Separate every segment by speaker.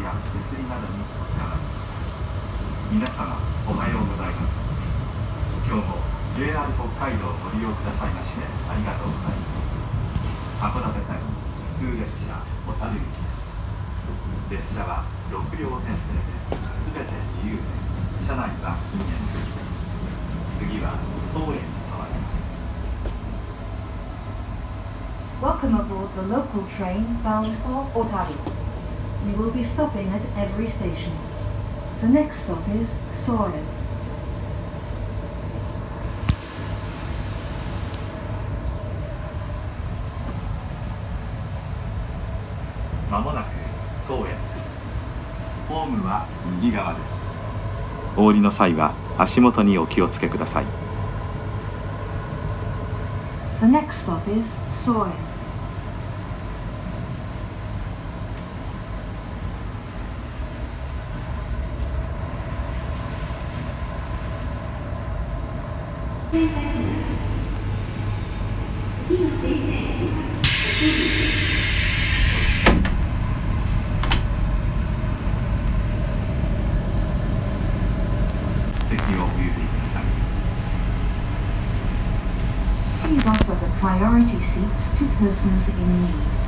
Speaker 1: や薬などにお世話皆様おはようございます今日も JR 北海道をご利用くださいましてありがとうございます函館線普通列車小樽行きです列車は6両編成で全て自由で車内は禁煙です次は総園に変わります
Speaker 2: Welcome aboard the local train bound for Otaru. We will be stopping at every station. The next stop is Soren.
Speaker 1: まもなく総園ですホームは右側ですお降りの際は足元にお気をつけください
Speaker 2: The next stop is Soren. Please offer the priority seats to persons in need.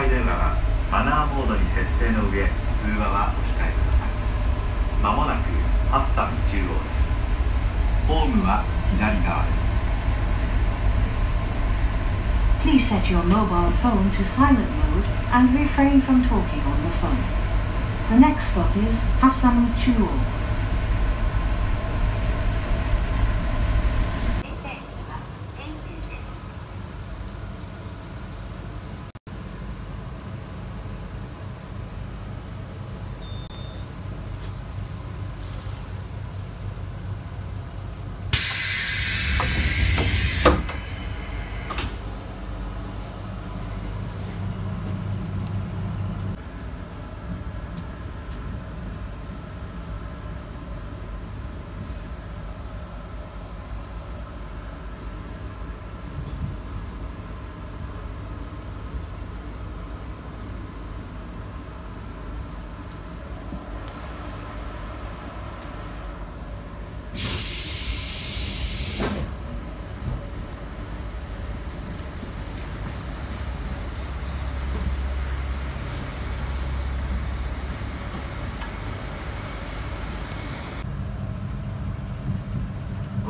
Speaker 1: 帯電話はマナーモードに設定の上通話はお控えくださいまもなくハッサン中央ですホームは左側です
Speaker 2: Please set your mobile phone to silent mode and refrain from talking on the phone. The next stop is Hassan Chuo.
Speaker 1: 「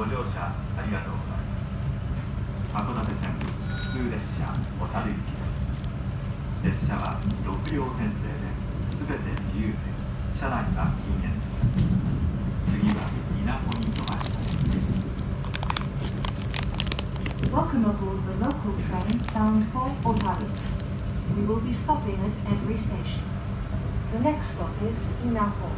Speaker 1: ご乗車ありがとうございます函館線普通列車小樽行きです列車は6両編成で全て自由席車内は禁煙です次は稲穂に停まります
Speaker 2: Welcome aboard the local train bound for Otaru. We will be stopping at every station. The next stop is Inaho.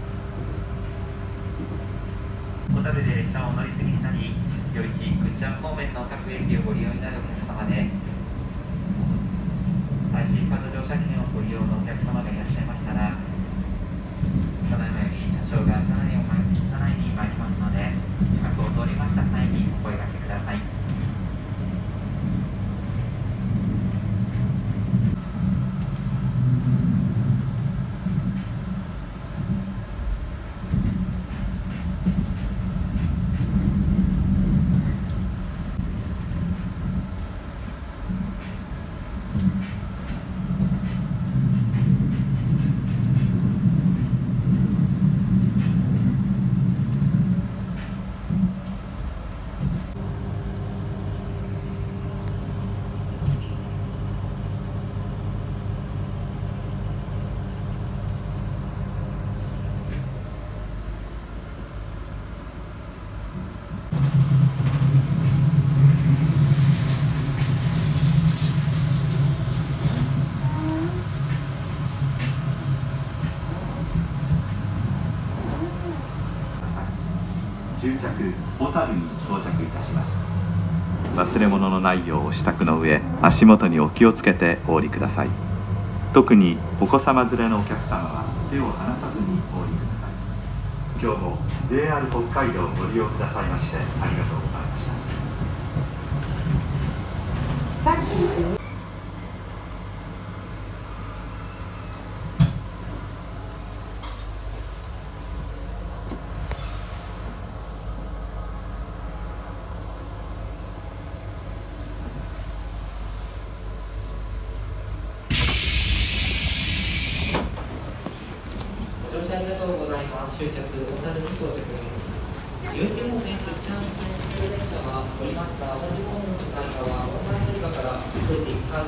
Speaker 3: 小樽で列車を乗り継ぎになり、余市、ぐっちゃん方面の各駅をご利用になるお客様で、IC カード乗車券をご利用のお客様がいらっしゃいましたら、ただいまより車掌が車内を前車内に参りますので、近くを通りました際にお声掛けください。
Speaker 1: 終着小樽に到着いたします。忘れ物のないようお支度の上足元にお気をつけてお降りください。特にお子様連れのお客様は手を離さずにお降りください。今日も JR 北海道をご利用くださいましてありがとう。ございました
Speaker 2: Thank you.
Speaker 4: ご乗車ありがとうございます。終着、小樽に到着です。有機方面、くっちゃん行きの普通列車は、降りました同じホームの向かい側、オンライン乗り場から、増えていくか、